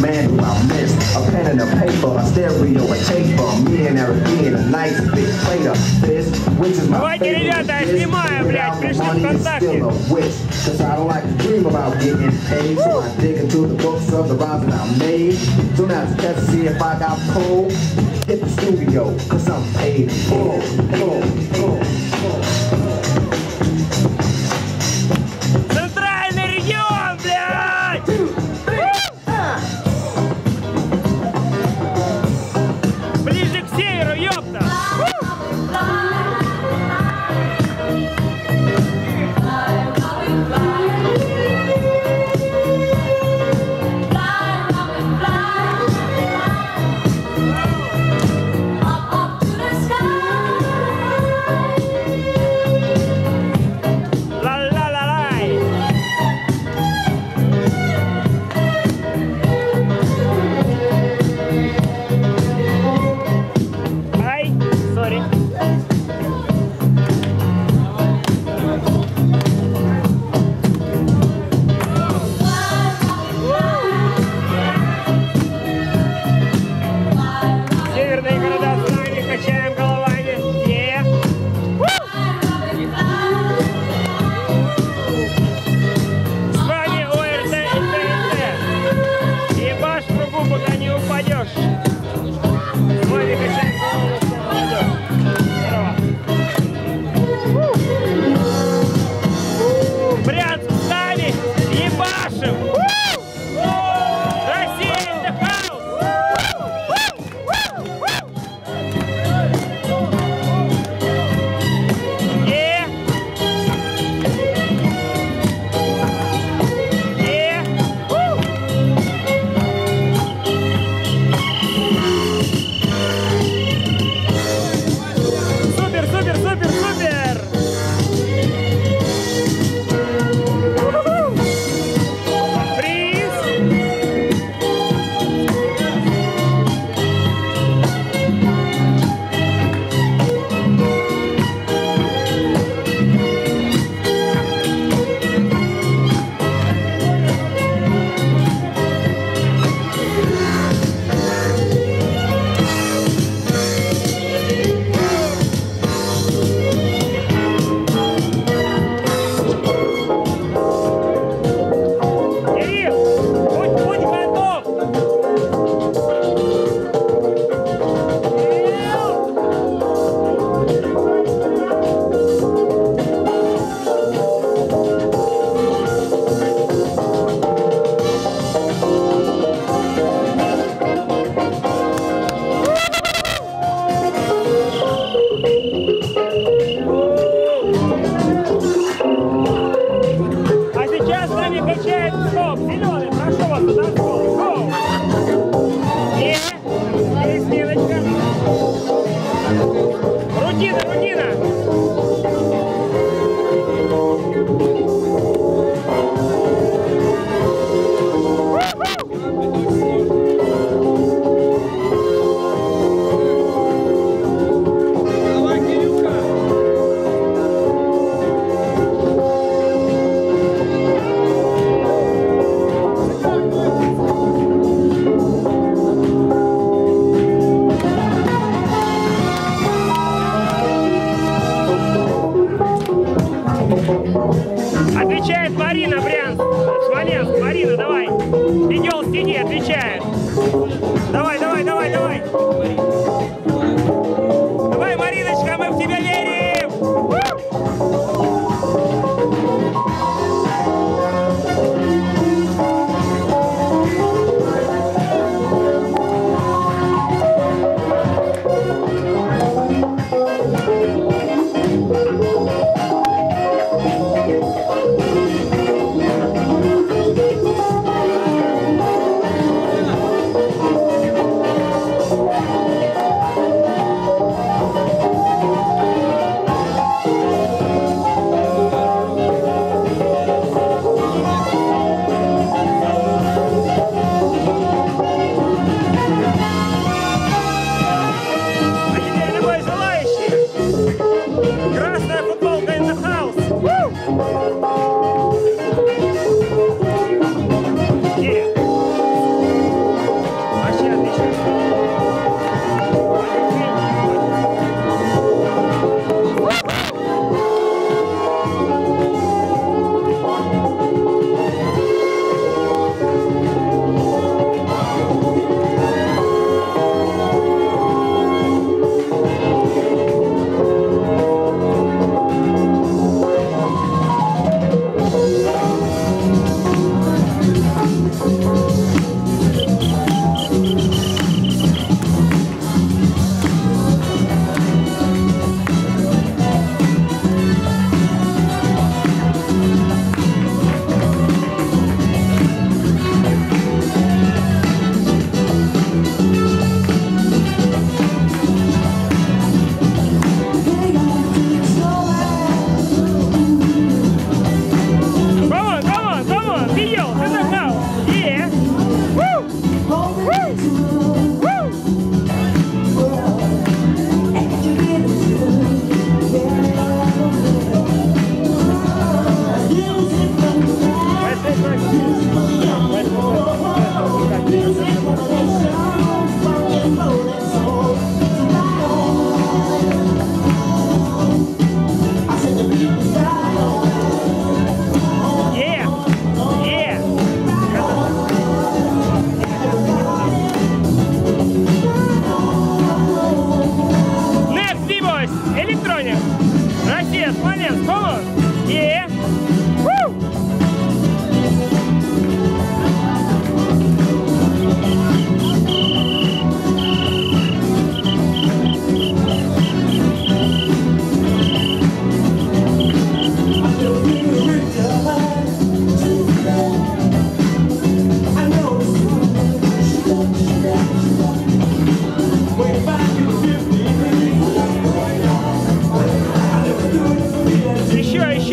man who I miss. A pen and a paper, a stereo, a taper. Me and Eric being a nice big plate of fish, which is my Давайте, favorite ребята, я dish. снимаю, блядь, Without пришли money, it's ВКонтакте. still a wish. Cause I don't like to dream about getting paid. So I dig into the books of the rhymes that I made. So now it's test to see if I got pulled. Hit the studio, cause I'm paid. in full, full, full, Arkadan... Марина, Брянск, Смоленск, Марина, давай. Идем в стене, отвечает. Давай, давай, давай, давай.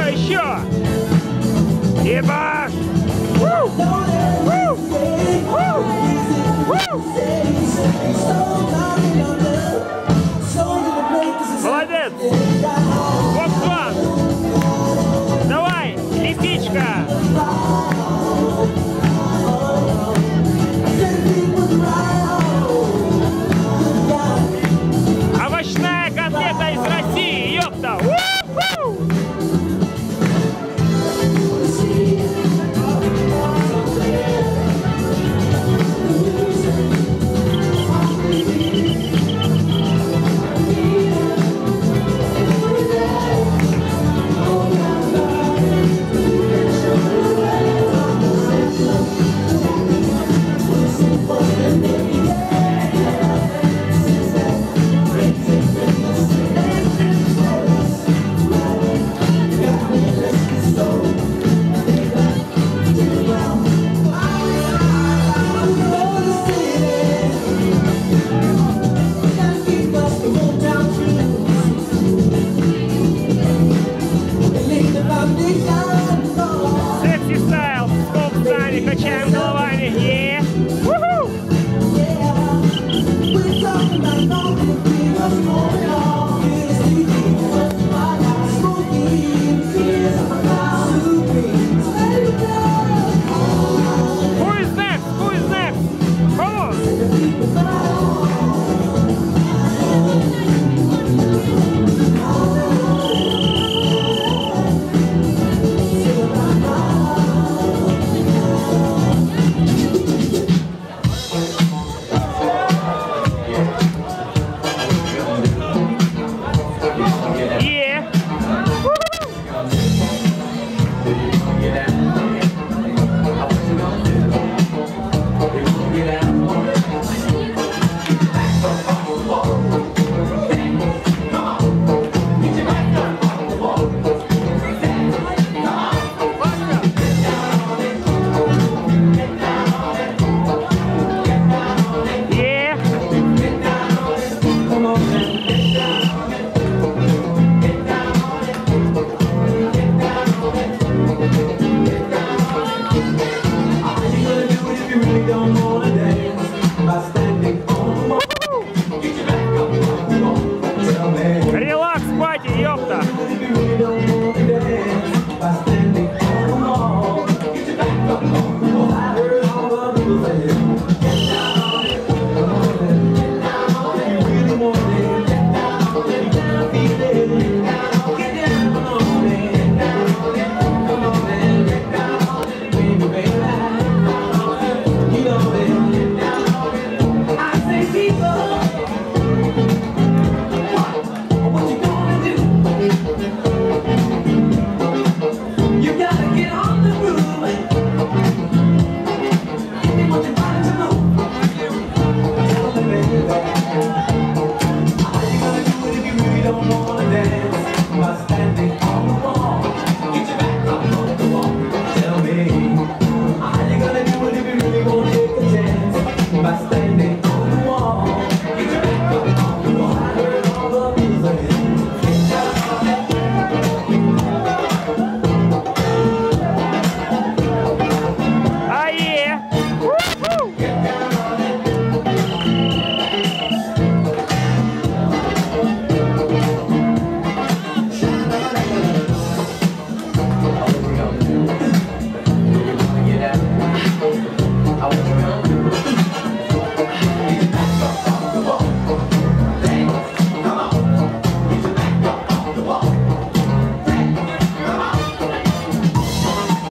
sure, sure. Yeah, boss. Woo! Woo! Woo! Woo!